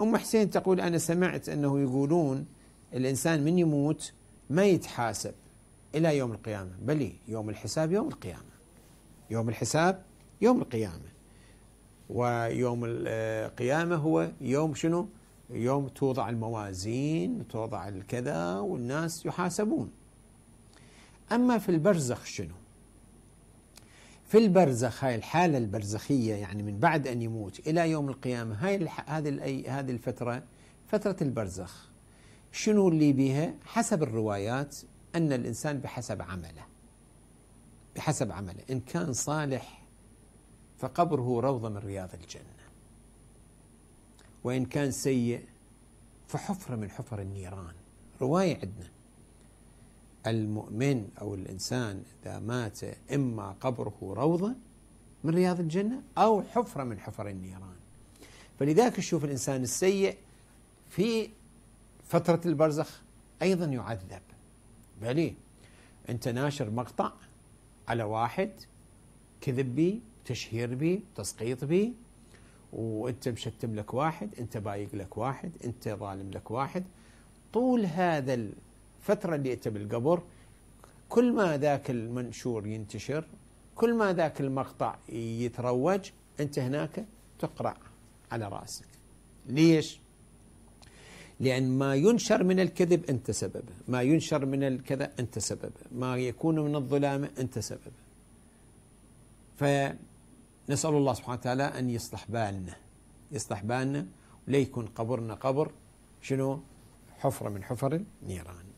أم حسين تقول أنا سمعت أنه يقولون الإنسان من يموت ما يتحاسب إلى يوم القيامة بل يوم الحساب يوم القيامة. يوم الحساب يوم القيامة. ويوم القيامة هو يوم شنو؟ يوم توضع الموازين توضع الكذا والناس يحاسبون. أما في البرزخ شنو؟ في البرزخ هاي الحالة البرزخية يعني من بعد أن يموت إلى يوم القيامة هاي هذه هذه الفترة فترة البرزخ. شنو اللي بها حسب الروايات أن الإنسان بحسب عمله. بحسب عمله. إن كان صالح فقبره روضة من رياض الجنة. وإن كان سيء فحفرة من حفر النيران. رواية عندنا. المؤمن أو الإنسان إذا مات إما قبره روضة من رياض الجنة أو حفرة من حفر النيران. فلذلك تشوف الإنسان السيء في فترة البرزخ أيضا يعذب. باللي أنت ناشر مقطع على واحد كذب بي تشهير بي تسقيط بي وأنت مشتم لك واحد أنت بايق لك واحد أنت ظالم لك واحد. طول هذا الفترة اللي انت بالقبر كل ما ذاك المنشور ينتشر كل ما ذاك المقطع يتروج أنت هناك تقرع على رأسك. ليش؟ لأن ما ينشر من الكذب أنت سببه ما ينشر من الكذا أنت سببه ما يكون من الظلامة أنت سببه. فنسأل الله سبحانه وتعالى أن يصلح بالنا يصلح بالنا ولا يكون قبرنا قبر شنو؟ حفرة من حفر النيران.